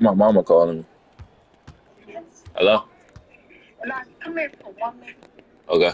My mama calling me. Hello? Nah, come here for one minute. Okay.